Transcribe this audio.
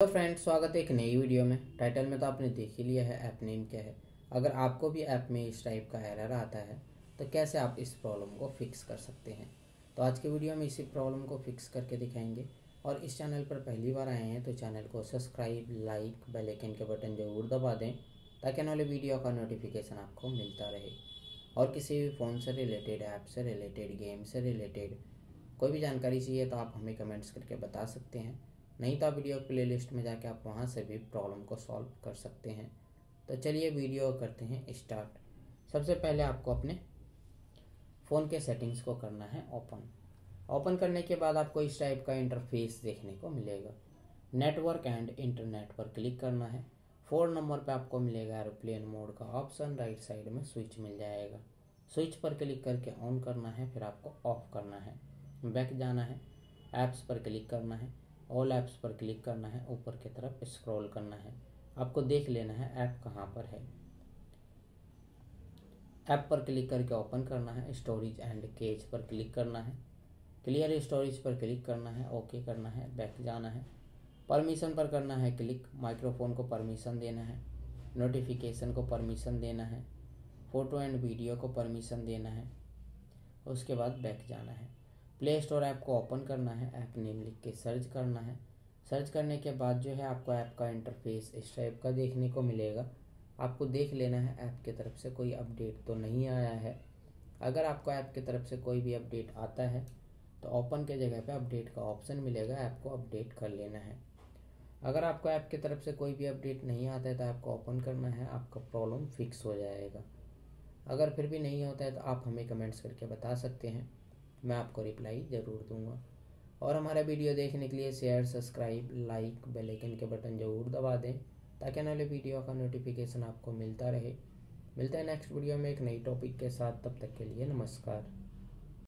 तो फ्रेंड्स, स्वागत है एक नई वीडियो में। टाइटल में तो आपने देख ही लिया है, ऐप नेम क्या है। अगर आपको भी ऐप में इस टाइप का एरर आता है तो कैसे आप इस प्रॉब्लम को फिक्स कर सकते हैं? तो आज के वीडियो में इसी प्रॉब्लम को फिक्स करके दिखाएँगे। और इस चैनल पर पहली बार आए हैं तो चैनल को सब्सक्राइब लाइक बेल आइकन के बटन ज़रूर दबा दें, ताकि आने वाले वीडियो का नोटिफिकेशन आपको मिलता रहे। और किसी भी फ़ोन से रिलेटेड ऐप से रिलेटेड गेम से रिलेटेड कोई भी जानकारी चाहिए तो आप हमें कमेंट्स करके बता सकते हैं। नहीं तो आप वीडियो प्ले लिस्ट में जाके आप वहाँ से भी प्रॉब्लम को सॉल्व कर सकते हैं। तो चलिए वीडियो करते हैं स्टार्ट सबसे पहले आपको अपने फ़ोन के सेटिंग्स को करना है ओपन ओपन करने के बाद आपको इस टाइप का इंटरफेस देखने को मिलेगा। नेटवर्क एंड इंटरनेट पर क्लिक करना है। फोर नंबर पे आपको मिलेगा एरोप्लेन मोड का ऑप्शन राइट साइड में स्विच मिल जाएगा। स्विच पर क्लिक करके ऑन करना है, फिर आपको ऑफ़ करना है। बैक जाना है। ऐप्स पर क्लिक करना है। ऑल ऐप्स पर क्लिक करना है, ऊपर की तरफ़ स्क्रॉल करना है। आपको देख लेना है ऐप कहाँ पर है। ऐप पर क्लिक करके ओपन करना है स्टोरेज एंड केज पर क्लिक करना है। क्लियर स्टोरेज पर क्लिक करना है ओके करना है बैक जाना है। परमिशन पर करना है क्लिक माइक्रोफोन को परमिशन देना है। नोटिफिकेशन को परमिशन देना है। फ़ोटो एंड वीडियो को परमिशन देना है। उसके बाद बैक जाना है। प्ले स्टोर ऐप को ओपन करना है, ऐप नेम लिख के सर्च करना है। सर्च करने के बाद जो है आपको ऐप का इंटरफेस इस टाइप का देखने को मिलेगा। आपको देख लेना है, ऐप की तरफ़ से कोई अपडेट तो नहीं आया है। अगर आपको ऐप की तरफ़ से कोई भी अपडेट आता है तो ओपन के जगह पे अपडेट का ऑप्शन मिलेगा, ऐप को अपडेट कर लेना है। अगर आपको ऐप की तरफ़ से कोई भी अपडेट नहीं आता है तो आपको ओपन करना है, आपका प्रॉब्लम फिक्स हो जाएगा। अगर फिर भी नहीं होता है तो आप हमें कमेंट्स करके बता सकते हैं। मैं आपको रिप्लाई ज़रूर दूँगा। और हमारा वीडियो देखने के लिए शेयर सब्सक्राइब लाइक बेल के बटन ज़रूर दबा दें, ताकि वाले वीडियो का नोटिफिकेशन आपको मिलता रहे। मिलते हैं नेक्स्ट वीडियो में एक नई टॉपिक के साथ, तब तक के लिए नमस्कार।